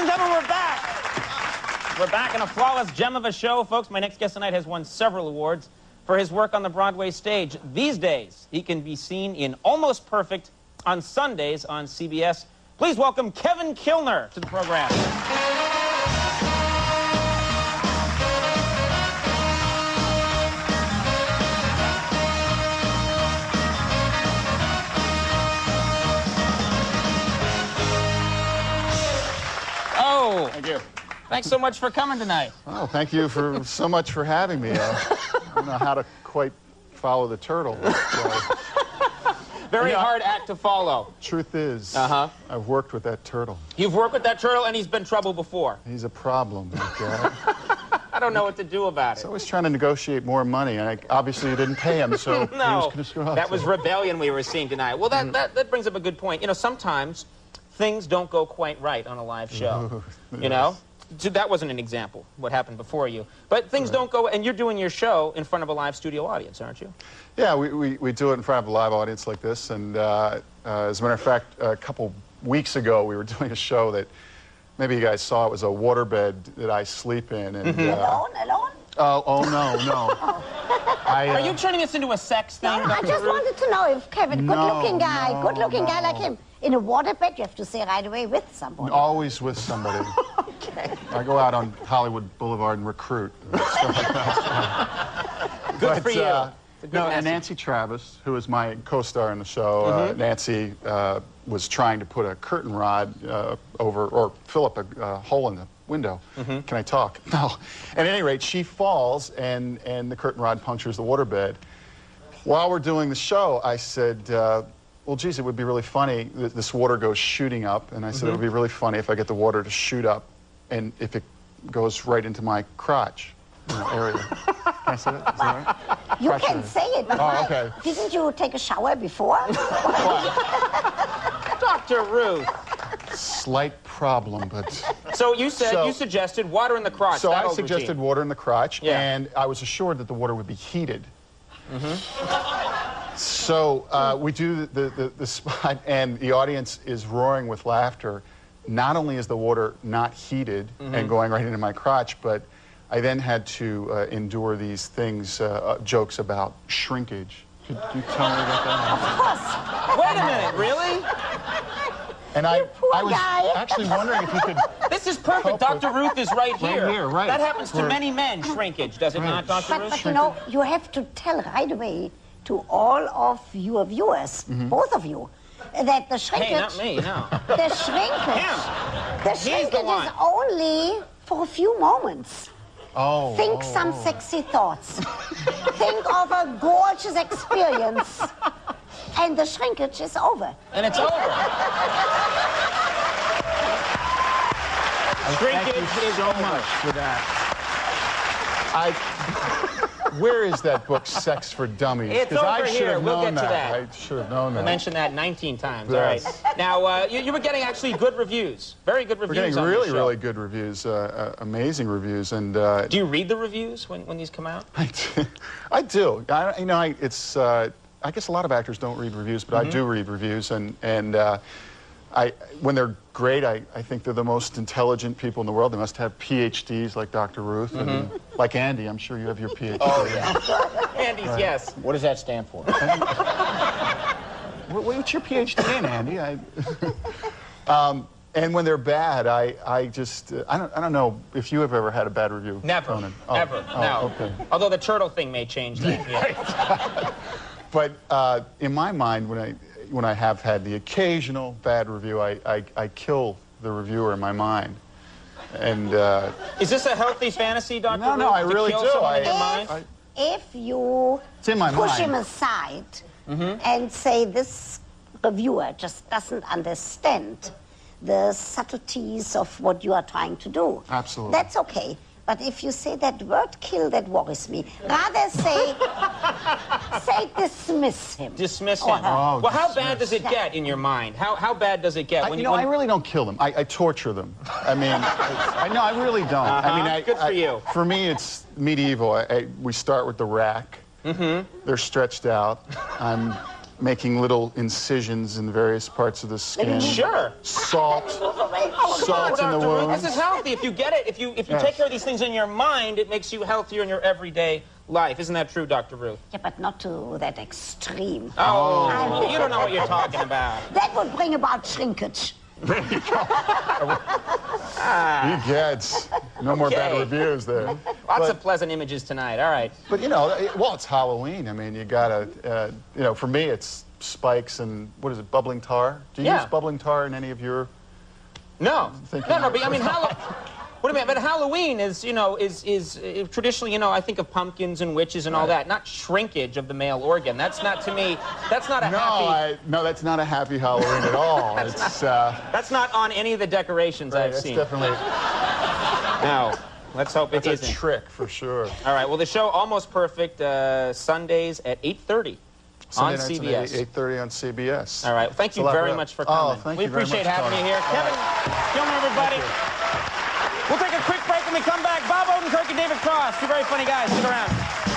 and gentlemen, we're back. We're back in a flawless gem of a show, folks. My next guest tonight has won several awards for his work on the Broadway stage. These days, he can be seen in Almost Perfect on Sundays on CBS. Please welcome Kevin Kilner to the program. Thanks so much for coming tonight. Oh, thank you for so much for having me. Uh, I don't know how to quite follow the turtle. uh, Very Yeah. hard act to follow. truth is, Uh-huh. I've worked with that turtle. You've worked with that turtle, and he's been trouble before. He's a problem. guy. I don't know what to do about it. He's it. always trying to negotiate more money. and I, obviously, you didn't pay him, so he was going to screw up. that was so- rebellion we were seeing tonight. Well, that, that, that brings up a good point. You know, sometimes things don't go quite right on a live show. You know? So that wasn't an example, what happened before you. But things don't go, and you're doing your show in front of a live studio audience, aren't you? Yeah, we, we, we do it in front of a live audience like this. And uh, uh, as a matter of fact, a couple weeks ago, we were doing a show that maybe you guys saw. It was a waterbed that I sleep in. And, Mm-hmm. uh, Alone, alone? oh, oh, no, no. I, uh, Are you turning this into a sex thing? No, no, I just Ruth? wanted to know if Kevin, No, good-looking guy, no, good-looking guy like him, in a waterbed, you have to say right away with somebody. Always with somebody. I go out on Hollywood Boulevard and recruit. Good But, for you. uh, no, and. Nancy Travis, who is my co-star in the show, uh, Nancy uh, was trying to put a curtain rod uh, over, or fill up a uh, hole in the window. Can I talk? No. At any rate, she falls, and, and the curtain rod punctures the waterbed. While we're doing the show, I said, uh, well, geez, it would be really funny this water goes shooting up. And I said, it would be really funny if I get the water to shoot up and if it goes right into my crotch you know, area. Can I say that? Is that right? you Crotch can area. say it, but Oh, okay. didn't you take a shower before? Dr. Ruth. Slight problem, but... So you said, So- you suggested water in the crotch. So I suggested routine. water in the crotch, Yeah. and I was assured that the water would be heated. Mm-hmm. So uh, we do the, the, the spot, and the audience is roaring with laughter. Not only is the water not heated Mm-hmm. and going right into my crotch, but I then had to uh, endure these things, uh, uh, jokes about shrinkage. Could you tell me about that? Wait a minute, really? And I, poor I was guy. actually wondering if you could. This is perfect. Help Dr. Ruth is right here. here, right. That happens to We're- many men, shrinkage, does it not, Dr. but, Ruth? but you know, you have to tell right away to all of your viewers, both of you, that the shrinkage, Hey, not me, no. the shrinkage, Him. the the shrinkage one. is only for a few moments. Oh. Think oh, some oh. sexy thoughts. Think of a gorgeous experience. And the shrinkage is over. And it's over. Shrinkage Thank you is so over. much for that. I. Where is that book, Sex for Dummies? It's I over should here. have We'll known get to that. I should have known that. I mentioned that 19 times. Yes. All right. Now, uh, you, you were getting actually good reviews. Very good We're reviews getting on really, show. really good reviews, uh, uh, amazing reviews, and uh, Do you read the reviews when, when these come out? I do. I do. I, you know, I, it's. Uh, I guess a lot of actors don't read reviews, but Mm-hmm. I do read reviews, and and uh, I when they're great, I, I think they're the most intelligent people in the world. They must have PhDs like Dr. Ruth and Mm-hmm. like Andy. I'm sure you have your PhD. Oh, yeah. Andy's, yes. What does that stand for? What- What's your PhD in, Andy? I, um, and when they're bad, I, I just, uh, I don't, I don't know if you have ever had a bad review. Never. Conan. Oh, Never. oh, no. Okay. Although the turtle thing may change that. Yeah. But uh, in my mind, when I, when I have had the occasional bad review, I, I, I kill the reviewer in my mind. And uh, Is this a healthy fantasy, Dr. No, no, Ruth, I really do. someone I- your I- If you It's in my push mind. him aside Mm-hmm. and say this reviewer just doesn't understand the subtleties of what you are trying to do. Absolutely. That's okay. But if you say that word kill, that worries me. Rather say, say dismiss him. Dismiss him. Oh, well, how bad does it get in your mind? How, how bad does it get? I, when you know, when- I really don't kill them. I, I torture them. I mean, I know I really don't. I mean, Uh-huh. I, Good for I- you. For me, it's medieval. I, I, we start with the rack. Mm-hmm. They're stretched out. I'm making little incisions in various parts of the skin. Sure. Salt. Salt in the Dr. Ruth, wounds. This is healthy. If you get it, if you if you Yes. take care of these things in your mind, it makes you healthier in your everyday life. Isn't that true, Dr. Ruth? Yeah, but not to that extreme. Oh, oh, you don't know what you're talking about. That would bring about shrinkage. Egads. No more bad reviews there. Lots But- of pleasant images tonight. All right. But you know, it- well, it's Halloween. I mean, you gotta, uh, you know, for me, it's spikes and what is it, bubbling tar? Do you Yeah. use bubbling tar in any of your? No, no, no. But I mean, Hall- what do you mean? But Halloween is, you know, is is uh, traditionally, you know, I think of pumpkins and witches and all that, not shrinkage of the male organ. That's not to me. That's not a No, happy. I, no, that's not a happy Halloween at all. it's uh, That's not on any of the decorations right, I've seen. definitely Now, Let's hope it it's a isn't. trick for sure. All right. Well, the show almost perfect. Uh, Sundays at 8:30 on Sunday CBS. nights at 8:30 on CBS. All right. Thank you very much for Oh, coming. thank we you very appreciate much, having Tony. you here. All Kevin, right. Everybody. We'll take a quick break when we come back. Bob And David Cross, two very funny guys. Stick around.